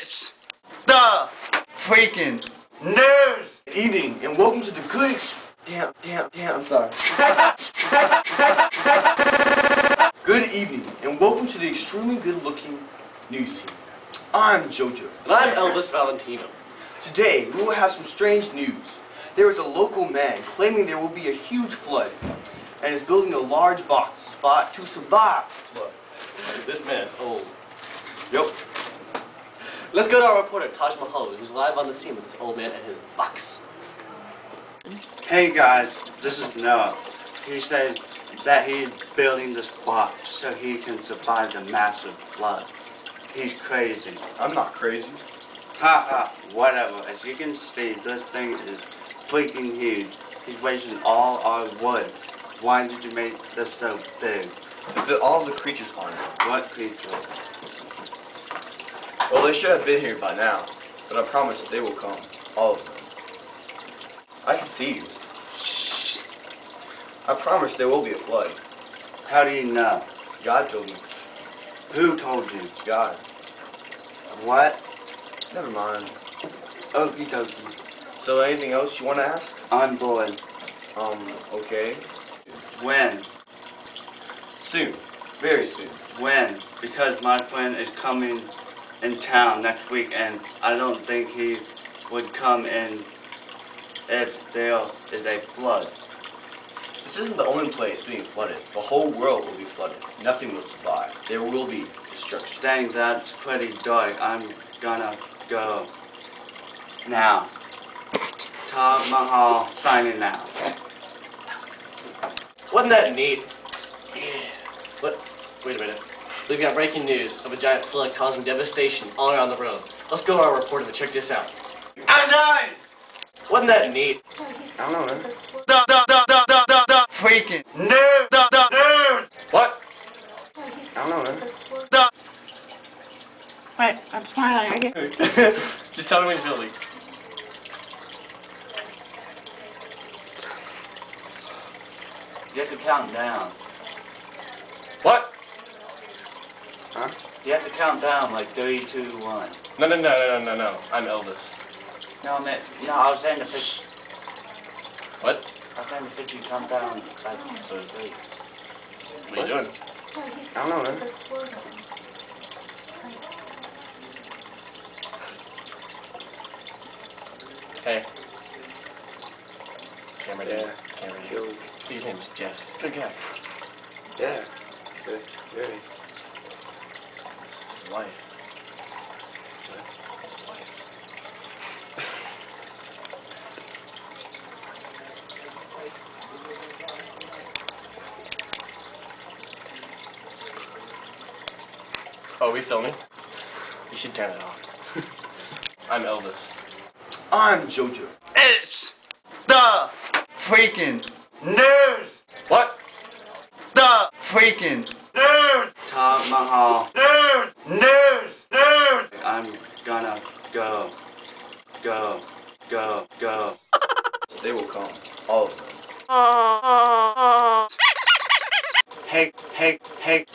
It's the freaking news. Evening and welcome to the good. Damn, damn, damn. I'm sorry. good evening and welcome to the extremely good-looking news team. I'm JoJo. And I'm Elvis Valentino. Today we will have some strange news. There is a local man claiming there will be a huge flood, and is building a large box spot to survive the flood. This man's old. Yep. Let's go to our reporter, Taj Mahal, who's live on the scene with this old man and his box. Hey guys, this is Noah. He says that he's building this box so he can survive the massive flood. He's crazy. I'm not crazy. Ha ha, whatever. As you can see, this thing is freaking huge. He's wasting all our wood. Why did you make this so big? To fit all the creatures on it. What creature? Well, they should have been here by now, but I promise that they will come. All of them. I can see you. Shh. I promise there will be a flood. How do you know? God told me. Who told you? God. What? Never mind. Okie dokie. So anything else you want to ask? I'm bored. Um, okay. When? Soon. Very soon. When? Because my friend is coming in town next week and I don't think he would come in if there is a flood. This isn't the only place being flooded. The whole world will be flooded. Nothing will survive. There will be destruction. Dang, that's pretty dark. I'm gonna go now. Taj Mahal signing out. Wasn't that neat? Yeah. What? Wait a minute. We've got breaking news of a giant flood causing devastation all around the road. Let's go to our reporter to check this out. I'm dying! Wasn't that neat? I don't know, man. The, the, the, the, the, the, the freaking news! The, the news! What? I don't know, man. The, Wait, I'm smiling. I get Just tell me when you're building. you have to count down. What? Huh? You have to count down like three, two, one. No, no, no, no, no, no, no. I'm Elvis. No, I meant, no, I was saying to fit, What? I was saying to fit you count down like so three. What are you doing? I don't know, man. Hey. Cameron. Yeah. Cameron. Yo. His name's Jeff. Good guy. Yeah. Good. Very. This his wife. That's his. Oh, are we filming? You should turn it off. I'm Elvis. I'm JoJo. It's the freaking news! What? The freaking news! Taj Mahal. News! News! News! News! I'm gonna go. Go. Go. Go. they will come. All of them. Hey, hey, hey.